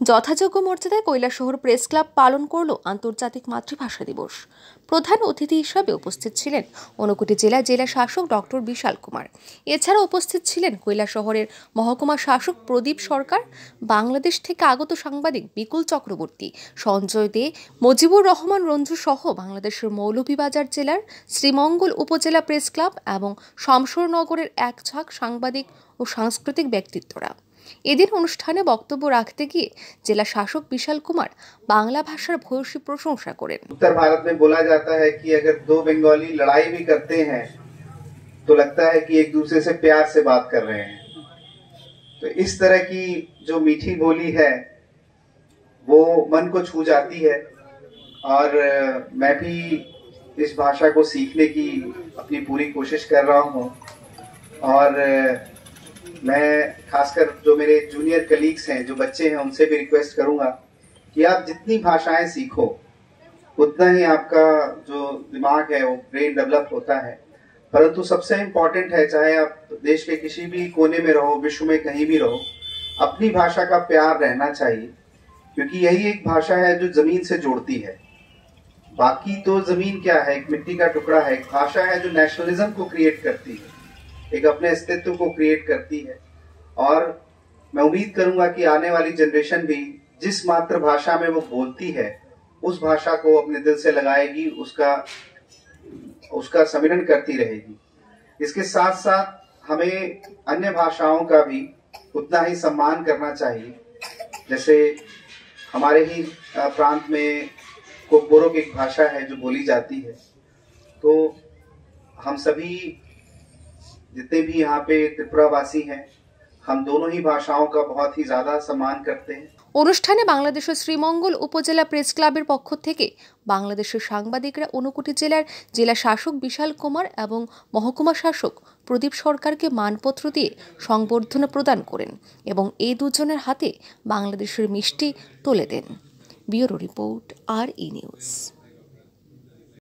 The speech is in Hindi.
যথাযোগ্য মর্যাদায় কৈলাসহর প্রেস ক্লাব পালন করল আন্তর্জাতিক মাতৃভাষা দিবস। প্রধান অতিথি হিসাবে উপস্থিত ছিলেন ঊনকোটি জেলা জেলা শাসক ডক্টর বিশাল কুমার। এছাড়া উপস্থিত ছিলেন কৈলাসহরের মহকুমা শাসক প্রদীপ সরকার, বাংলাদেশ থেকে আগত সাংবাদিক বিকুল চক্রবর্তী, সঞ্জয় দে, মজিবুর রহমান রঞ্জু সহ বাংলাদেশের মৌলভীবাজার জেলার শ্রীমঙ্গল উপজেলা প্রেস ক্লাব এবং শমশোরনগরের এক ঝাঁক সাংবাদিক ও সাংস্কৃতিক ব্যক্তিত্বরা এদিন অনুষ্ঠানে বক্তব্য রাখতে গিয়ে জেলা শাসক বিশাল কুমার বাংলা ভাষার ভূয়সী প্রশংসা করেন उत्तर भारत में बोला जाता है कि अगर दो बंगाली लड़ाई भी करते हैं तो लगता है कि एक दूसरे से प्यार से बात कर रहे हैं तो इस तरह की जो मीठी बोली है वो मन को छू जाती है और अ, मैं भी इस भाषा को सीखने की अपनी पूरी कोशिश कर रहा हूँ और अ, मैं खासकर जो मेरे जूनियर कलीग्स हैं, जो बच्चे हैं, उनसे भी रिक्वेस्ट करूँगा कि आप जितनी भाषाएँ सीखो, उतना ही आपका जो दिमाग है, वो ब्रेन डेवलप होता है। परंतु सबसे इम्पोर्टेंट है, चाहे आप देश के किसी भी कोने में रहो, विश्व में कहीं भी रहो, अपनी भाषा का प्यार रहना चाहिए, क्योंकि यही एक भाषा है जो ज़मीन से जोड़ती है। बाकी तो ज़मीन क्या है? एक मिट्टी का टुकड़ा है। एक भाषा है जो नेशनलिज्म को क्रिएट करती है। एक अपने अस्तित्व को क्रिएट करती है। और मैं उम्मीद करूँगा कि आने वाली जनरेशन भी जिस मातृभाषा में वो बोलती है, उस भाषा को अपने दिल से लगाएगी, उसका उसका सम्मिलन करती रहेगी। इसके साथ साथ हमें अन्य भाषाओं का भी उतना ही सम्मान करना चाहिए। जैसे हमारे ही प्रांत में कोकबोरोक एक भाषा है जो बोली जाती है। तो हम सभी जितने भी यहाँ पे त्रिपुरावासी हैं हम दोनों ही भाषाओं का बहुत ही ज्यादा सम्मान करते हैं অনুষ্ঠানে বাংলাদেশের শ্রীমঙ্গল উপজেলা প্রেস ক্লাবের পক্ষ থেকে বাংলাদেশের সাংবাদিকরা ঊনকোটি জেলার জেলা শাসক বিশাল কুমার এবং মহকুমা শাসক প্রদীপ সরকারকে মানপত্র দিয়ে সংবর্ধনা প্রদান করেন এবং এই দুজনের হাতে বাংলাদেশের মিষ্টি তুলে দেন ব্যুরো রিপোর্ট আর ই নিউজ